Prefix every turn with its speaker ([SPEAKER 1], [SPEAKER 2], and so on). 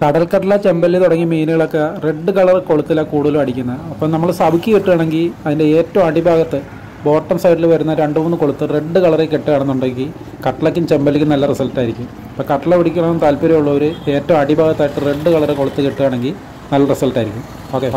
[SPEAKER 1] കടൽക്കടല ചെമ്പല്ലി തുടങ്ങിയ മീനുകളൊക്കെ റെഡ് കളർ കൊളുത്തിലാണ് കൂടുതലും അടിക്കുന്നത്. അപ്പം നമ്മൾ സബുക്കി കിട്ടുകയാണെങ്കിൽ അതിന്റെ ഏറ്റവും അടിഭാഗത്ത് ബോട്ടം സൈഡിൽ വരുന്ന രണ്ട് മൂന്ന് കൊളുത്ത് റെഡ് കളറിൽ കിട്ടുകയാണെന്നുണ്ടെങ്കിൽ കട്ട്ലയ്ക്കും ചെമ്പല്ലിക്കും നല്ല റിസൾട്ട് ആയിരിക്കും. അപ്പോൾ കട്ട്ല പിടിക്കണമെന്ന് താല്പര്യമുള്ളവർ ഏറ്റവും അടിഭാഗത്തായിട്ട് റെഡ് കളർ കൊളുത്ത് കിട്ടുകയാണെങ്കിൽ നല്ല റിസൾട്ട് ആയിരിക്കും. ഓക്കെ